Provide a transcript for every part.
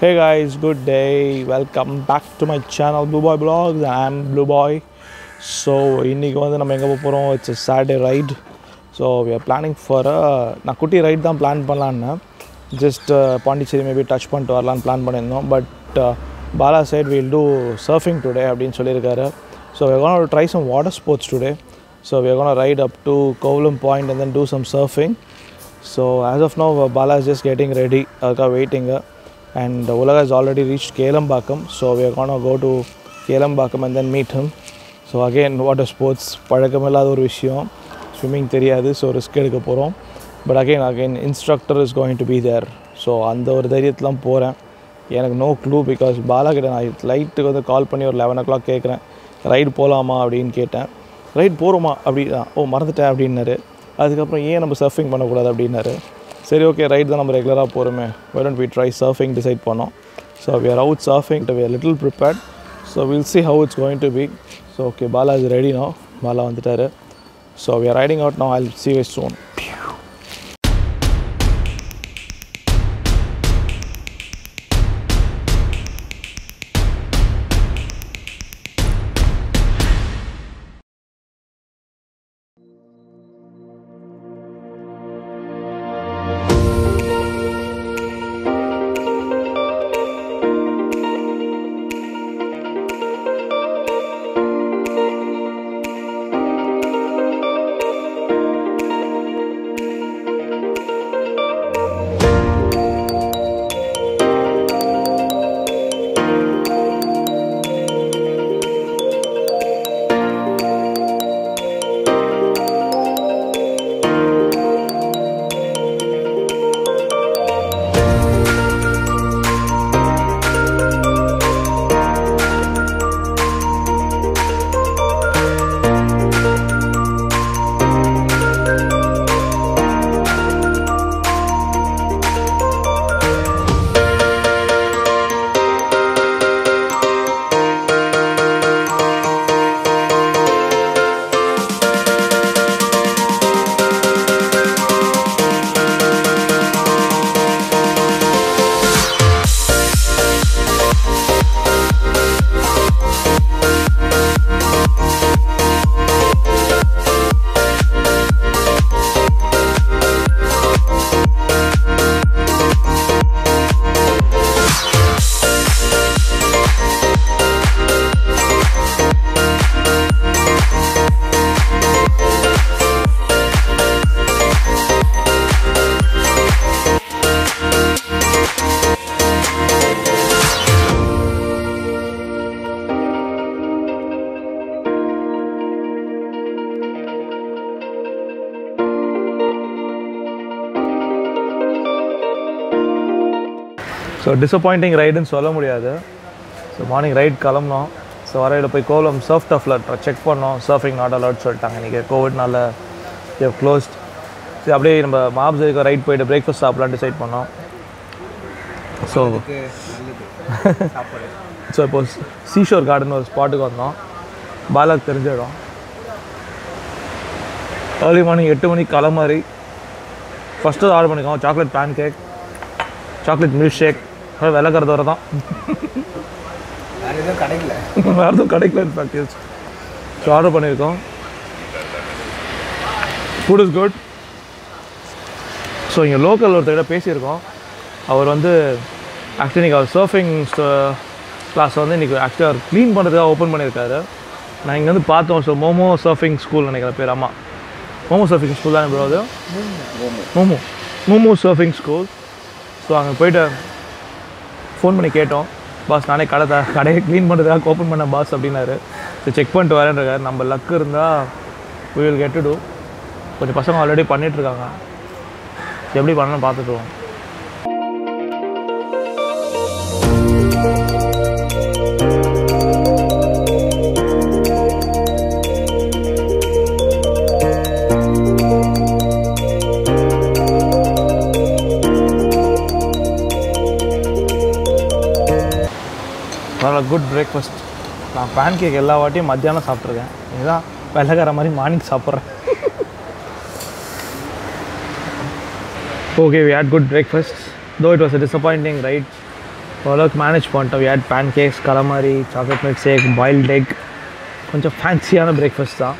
Hey guys, good day. Welcome back to my channel Blue Boy Blogs. I'm Blue Boy. So இன்றைக்கி வந்து நம்ம எங்கே போக போகிறோம் it's a Saturday right so we are planning for a நான் குட்டி right தான் பிளான் பண்ணலான்னு ஜஸ்ட் பாண்டிச்சேரி மேபி டச் பண்ணிட்டு வரலான்னு பிளான் பண்ணியிருந்தோம் but Bala said will do surfing today அப்படின்னு சொல்லியிருக்காரு so we're going to try some water sports today so we're going to ride up to Kovalam Point and then do some surfing so as of now Bala is just getting ready அதுக்காக waiting and Ulaga has already reached Kelambakam so we are going to go to Kelambakam and then meet him. So again water sports பழக்கமில்லாத ஒரு விஷயம். Swimming தெரியாது so risk எடுக்க போகிறோம் but again again instructor is going to be there so அந்த ஒரு தைரியத்துலாம் போகிறேன் எனக்கு no clue because Bala கிட்ட நான் லைட்டுக்கு வந்து கால் பண்ணி ஒரு லெவன் ஓ கிளாக் கேட்குறேன் ரைடு போகலாமா அப்படின்னு கேட்டேன். ரைட் போகிறோமா அப்படி ஓ மறந்துட்டேன் அப்படின்னாரு. அதுக்கப்புறம் ஏன் நம்ம சர்ஃபிங் பண்ணக்கூடாது அப்படின்னாரு. சரி ஓகே ரைட் தான் நம்ம ரெகுலராக போகிறோமே when we try surfing decide பண்ணோம். So we are out surfing to we little prepared so will see how it's going to be so okay Bala is ready no Bala வந்துட்டார். So we are riding out no I see why soon so disappointing ரைடுன்னு சொல்ல முடியாது. So morning ride கிளம்புனோம். So வரையில் போய் கோலம் surf டஃப்ல check பண்ணோம். Surfing not alert சொல்லிட்டாங்க. இன்றைக்கி கோவிட்னால யூ க்ளோஸ்ட் சரி அப்படியே நம்ம மாப்ஸுக்கு ரைட் போயிட்டு பிரேக்ஃபாஸ்ட் சாப்பிட்லான்னு டிசைட் பண்ணோம். ஸோ ஸோ இப்போ சீஷோர் கார்டன் ஒரு ஸ்பாட்டுக்கு வந்தோம். பாலாக்கு தெரிஞ்ச இடம். ஏர்லி மார்னிங் எட்டு மணிக்கு கிளமாரி ஃபஸ்ட்டு ஆர்டர் பண்ணிக்கோம் chocolate pancake chocolate milkshake விலை கருதவரை தான் வேறு எதுவும் கிடைக்கல. வேறு எதுவும் கிடைக்கல பேக்கேஜ் ஸோ ஆர்டர் பண்ணியிருக்கோம். ஃபுட் இஸ் குட் ஸோ இங்கே லோக்கல் ஒருத்தர்கிட்ட பேசியிருக்கோம். அவர் வந்து ஆக்சுவலி இன்றைக்கி அவர் சர்ஃபிங் கிளாஸ் வந்து இன்றைக்கி ஆக்சுவலி அவர் க்ளீன் பண்ணுறதுக்காக ஓப்பன் பண்ணியிருக்காரு. நான் இங்கே வந்து பார்த்தோம். ஸோ மோமோ சர்ஃபிங் ஸ்கூல் நினைக்கிற பேர் ஆமாம் மோமோ சர்ஃபிங் ஸ்கூல் தானே ப்ரோ அது? Momo Momo surfing school so அங்கே போயிட்டு ஃபோன் பண்ணி கேட்டோம். பாஸ் நானே கடை த கடையை க்ளீன் பண்ணுறதுக்காக ஓப்பன் பண்ண பாஸ் அப்படின்னாரு. ஸோ செக் பண்ணிட்டு வரேன்றாரு நம்ம லக்கு இருந்தால் we கெட்டுடும் கொஞ்சம் பசங்க ஆல்ரெடி பண்ணிகிட்ருக்காங்க எப்படி பண்ணணும் பார்த்துட்டுருவோம் நல்ல குட் பிரேக்ஃபாஸ்ட் நான் பேன் கேக் எல்லா வாட்டியும் மத்தியானம் சாப்பிட்ருக்கேன் இதுதான் வெள்ளைக்கார மாதிரி மார்னிங் சாப்பிட்றேன். Okay we had good breakfast though it was a disappointing ride ஓரளவுக்கு மேனேஜ் பண்ணிட்டோம் we had pancakes calamari chocolate milkshake boiled egg கொஞ்சம் ஃபேன்சியான பிரேக்ஃபாஸ்ட் தான்.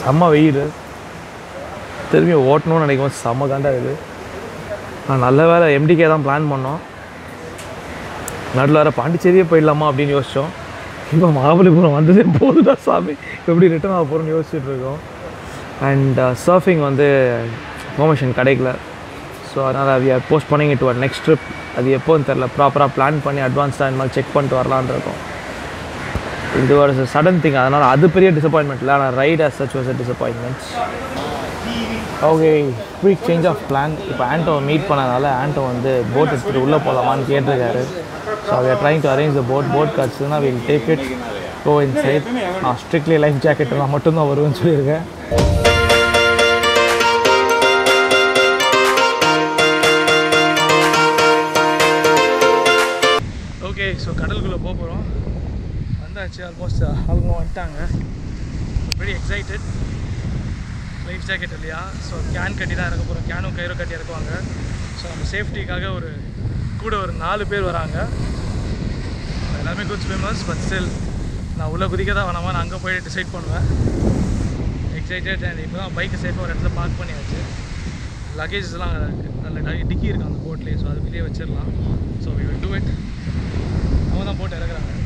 செம்ம வெயில். திரும்பி ஓட்டணும்னு நினைக்கும் செம்ம காண்டாக இது. நான் நல்ல வேலை எம்டிகே தான் பிளான் பண்ணோம். நடுவில் வேறு பாண்டிச்சேரியே போயிடலாமா அப்படின்னு யோசித்தோம் இப்போ மகாபலிபுரம் வந்ததே போதுடா சாமி. எப்படி ரிட்டர்ன் ஆக போகிறோம்னு யோசிச்சுட்டு இருக்கோம். அண்ட் சர்ஃபிங் uh, வந்து பெர்மிஷன் கிடைக்கல. ஸோ அதனால் we postponing to next trip அது எப்போன்னு தெரில ப்ராப்பராக பிளான் பண்ணி அட்வான்ஸாக இந்த மாதிரி செக் பண்ணிட்டு வரலான்னு இருக்கோம். இது ஒரு சடன் திங் அதனால் அது பெரிய டிசப்பாயின்மெண்ட் இல்லை. ஆனால் ride as such was a disappointments okay quick change of plan இப்போ ஆண்டோவை மீட் பண்ணனால ஆண்டோ வந்து போட் எடுத்துகிட்டு உள்ளே போகலாமான்னு கேட்டிருக்காரு. So we trying to arrange the boat boat கிடச்சதுன்னா will take it go inside நான் ஸ்ட்ரிக்ட்லி லைஃப் ஜாக்கெட் நான் மட்டும்தான் வருவேன்னு சொல்லியிருக்கேன். ஓகே ஸோ கடலுக்குள்ளே போக போகிறோம் வந்தாச்சு ஆல்மோஸ்ட் அவங்க வந்துட்டாங்க. வெரி எக்ஸைட்டட் லைஃப் ஜாக்கெட் இல்லையா? ஸோ கேன் கட்டி தான் இறக்க போகிறோம் கேனும் கயிறும் கட்டி இறக்குவாங்க. ஸோ நம்ம சேஃப்டிக்காக ஒரு கூட ஒரு நாலு பேர் வராங்க. எல்லாமே குட்ஸ் ஃபேமஸ் பட் ஸ்டில் நான் உள்ளே குதிக்க தான் வேணாமா? நான் அங்கே போய் டிசைட் பண்ணுவேன். எக்ஸைட்டட் அண்ட் இப்போ தான் பைக்கை சேஃபாக ஒரு இடத்துல பார்க் பண்ணியாச்சு. லக்கேஜஸ்லாம் நல்ல டிக்கி இருக்குது அந்த போட்லேயே ஸோ அதுக்குள்ளேயே வச்சிடலாம். So we will do it அவங்க தான் போட்டு இறக்குறாங்க.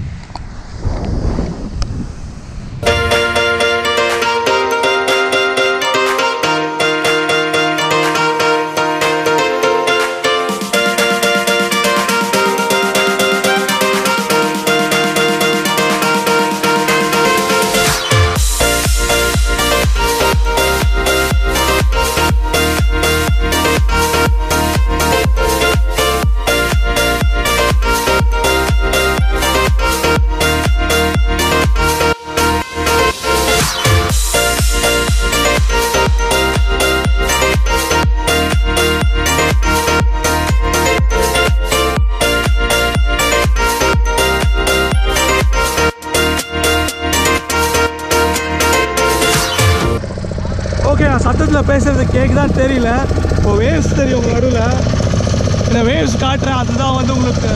காட்டுறேன் அதுதான் வந்து உங்களுக்கு.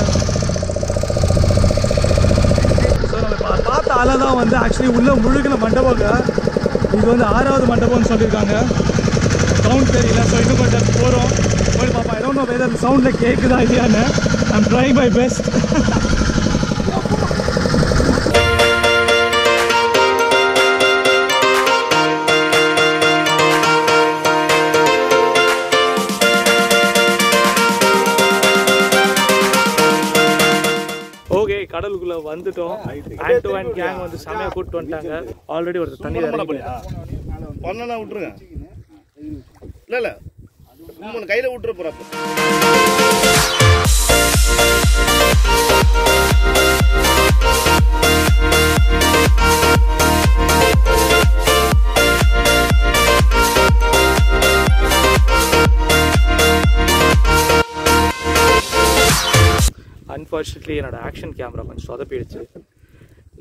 ஸோ நம்ம பார்த்த அலை தான் வந்து ஆக்சுவலி உள்ள முழுகின மண்டபங்க. இது வந்து ஆறாவது மண்டபம்னு சொல்லியிருக்காங்க. சவுண்ட் தெரியல ஸோ இன்னும் கொஞ்சம் போகிறோம் போய் பார்ப்போம். ஏதோ டோன்ட் நோ வெதர் சவுண்டில் கேட்குதா இல்லையான்னு. ஐம் ட்ரை பை பெஸ்ட் வந்துட்டோம். ஹேண்ட் டு ஹேண்ட் கேங் வந்து செமையா கூட்டு வந்துட்டாங்க. ஆல்ரெடி ஒரு தண்ணி பண்ணனா விட்டுருங்க. இல்ல இல்ல. கையில விட்டுற போறப்ப அன்ஃபார்ச்சுனேட்லி என்னோட ஆக்ஷன் கேமரா கொஞ்சம் சொதப்பிடுச்சு.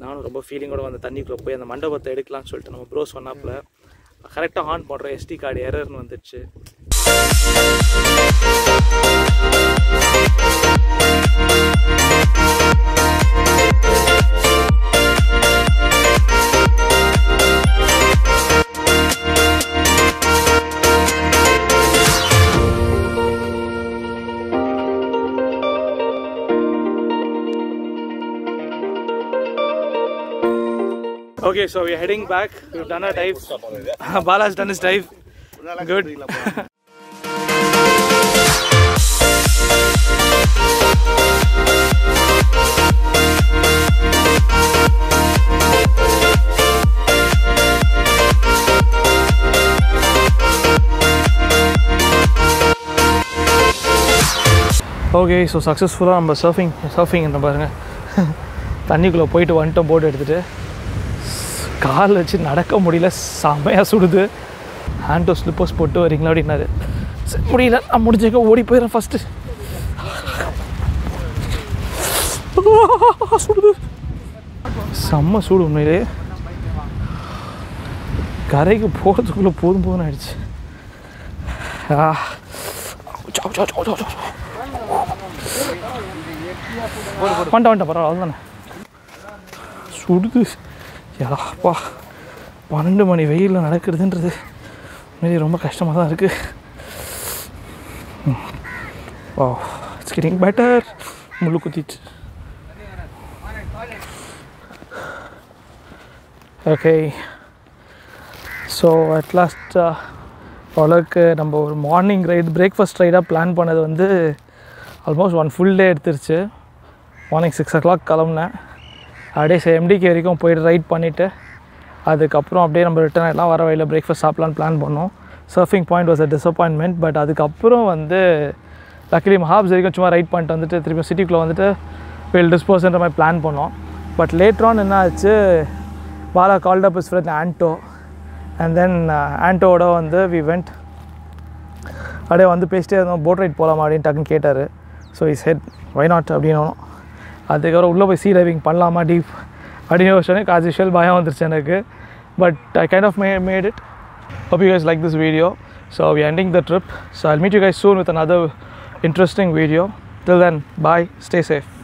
நானும் ரொம்ப ஃபீலிங்கோட வந்து தண்ணிக்குள்ளே போய் அந்த மண்டபத்தை எடுக்கலாம்னு சொல்லிட்டு நம்ம ப்ரோ சொன்னாப்புல கரெக்டாக ஆன் பண்ணுறோம் எஸ்டி கார்டு எரர்னு வந்துடுச்சு. Okay, so we're heading back. We've done our dive. Bala's done his dive. Good. Okay so சக்ஸஸ்ஃபுல்லாக நம்ம சர்ஃபிங் சர்ஃபிங் என்ன பாருங்கள் தண்ணிக்குள்ளே போயிட்டு வந்துட்டோம் போட் எடுத்துகிட்டு கால் வச்சு நடக்க முடியல செமையாக சுடுது. ஹேண்டோ ஸ்லிப்பர்ஸ் போட்டு வரீங்களா அப்படின்னாரு. சரி முடியல. நான் முடிஞ்சக்க ஓடி போயிடுறேன் ஃபஸ்ட்டு சுடுது. செம்ம சூடு உண்மையிலே. கரைக்கு போகிறதுக்குள்ளே போதும் போதும் ஆயிடுச்சு. ஆ. சா, வந்துட்டேன் வந்துட்டேன் பரவாயில்ல அவ்வளோதானே சுடுது. எலாப்பா பன்னெண்டு மணி வெயிலில் நடக்கிறதுன்றது மாரி ரொம்ப கஷ்டமாக தான் இருக்குது ஓ இட்ஸ் கெட்டிங் பெட்டர் முள்ளு குத்திச்சு. ஓகே ஸோ அட் லாஸ்ட் ஓரளவுக்கு நம்ம ஒரு மார்னிங் ரைட் பிரேக்ஃபாஸ்ட் ரைடாக பிளான் பண்ணது வந்து ஆல்மோஸ்ட் ஒன் ஃபுல் டே எடுத்துருச்சு. மார்னிங் சிக்ஸ் ஓ கிளாக் கிளம்புனேன். அப்படியே எம்டிகே வரைக்கும் போயிட்டு ரைட் பண்ணிவிட்டு அதுக்கப்புறம் அப்படியே நம்ம ரிட்டர்ன் எல்லாம் வர வழியில் பிரேக்ஃபாஸ்ட் சாப்பிட்லான்னு பிளான் பண்ணோம். Surfing point was a disappointment but அதுக்கப்புறம் வந்து லக்கிலி மஹாப்ஸ் வரைக்கும் சும்மா ரைட் பண்ணிட்டு வந்துட்டு திருப்பி சிட்டிக்குள்ளே வந்துட்டு வில் டிஸ்போஸ்ன்ற மாதிரி பிளான் பண்ணோம். பட் லேட்ரான் என்ன ஆச்சு Bala called up is friend Anto and then ஆண்டோவோட வந்து வி வெண்ட் அப்படியே வந்து பேசிட்டே இருந்தோம் போட் ரைட் போகலாமா அப்படின்னு டக்குன்னு கேட்டார். So is head why not அப்படின்னு அதுக்கப்புறம் உள்ளே போய் சீ டைவிங் பண்ணலாமா டீப் அப்படின்னு யோசிச்சோன்னே காஸ் யூஷுவல் பயம் வந்துருச்சு எனக்கு but I kind of may made it hope you guys like this video so we're ending the trip so i'll meet you guys soon with another interesting video till then bye stay safe